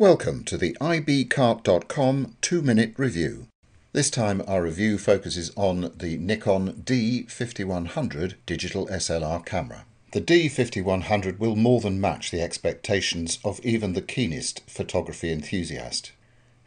Welcome to the ibcart.com 2-minute review. This time our review focuses on the Nikon D5100 digital SLR camera. The D5100 will more than match the expectations of even the keenest photography enthusiast.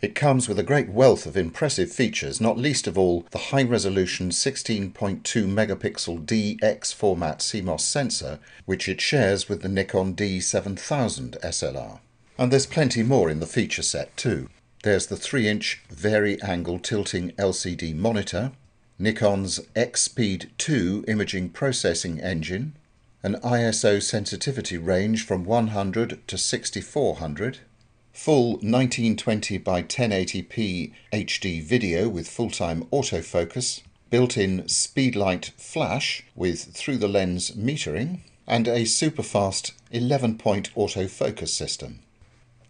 It comes with a great wealth of impressive features, not least of all the high-resolution 16.2 megapixel DX format CMOS sensor, which it shares with the Nikon D7000 SLR. And there's plenty more in the feature set too. There's the 3-inch vari-angle tilting LCD monitor, Nikon's EXPEED 2 imaging processing engine, an ISO sensitivity range from 100 to 6400, full 1920 by 1080p HD video with full-time autofocus, built-in speedlight flash with through-the-lens metering, and a super-fast 11-point autofocus system.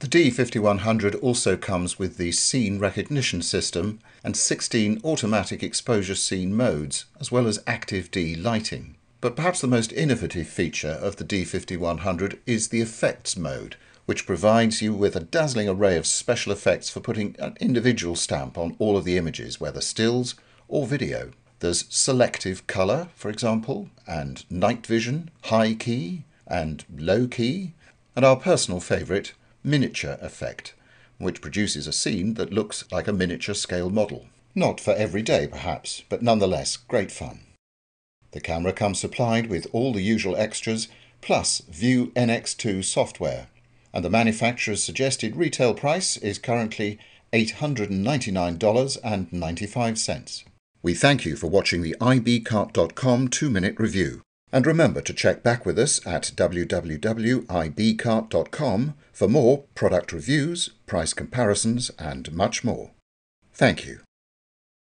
The D5100 also comes with the scene recognition system and 16 automatic exposure scene modes, as well as active D lighting. But perhaps the most innovative feature of the D5100 is the effects mode, which provides you with a dazzling array of special effects for putting an individual stamp on all of the images, whether stills or video. There's selective colour, for example, and night vision, high key, and low key, and our personal favourite, miniature effect, which produces a scene that looks like a miniature scale model. Not for every day, perhaps, but nonetheless great fun. The camera comes supplied with all the usual extras, plus View NX2 software, and the manufacturer's suggested retail price is currently $899.95. We thank you for watching the ibcart.com 2-minute review. And remember to check back with us at www.ibcart.com for more product reviews, price comparisons, and much more. Thank you.